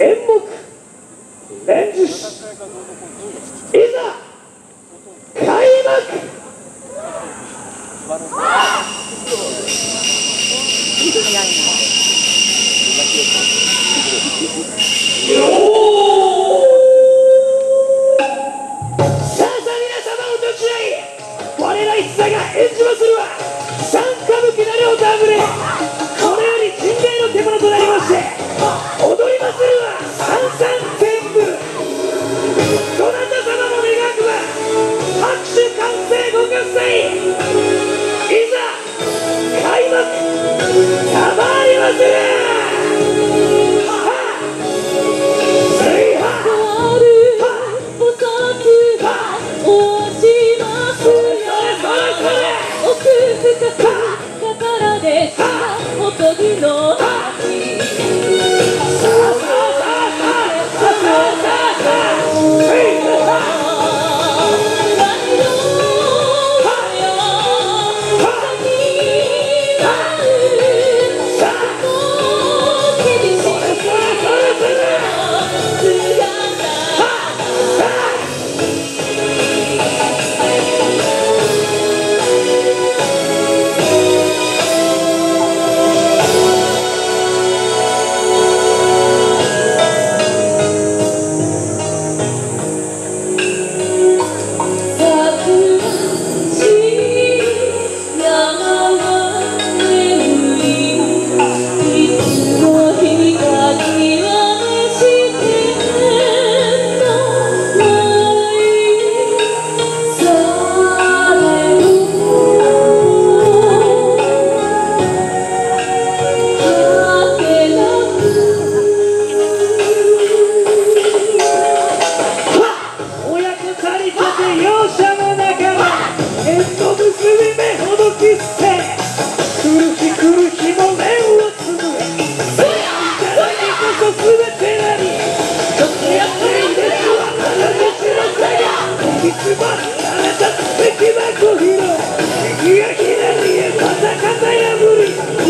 演目演術いざ開幕。く心でしたおとぎの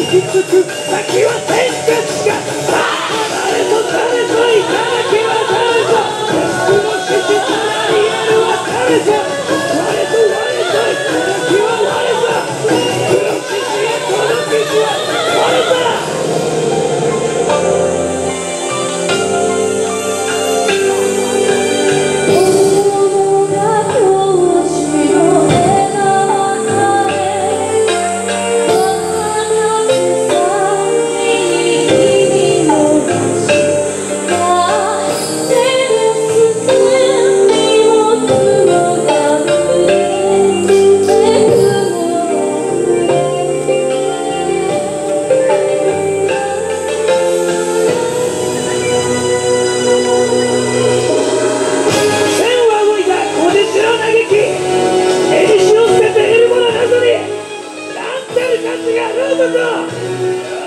きつく先は天ですがさあ誰と誰といたは誰ぞ僕の史実なリアルは誰ぞ我と我と先は我ぞ黒獅子へこの傷は Hallelujah!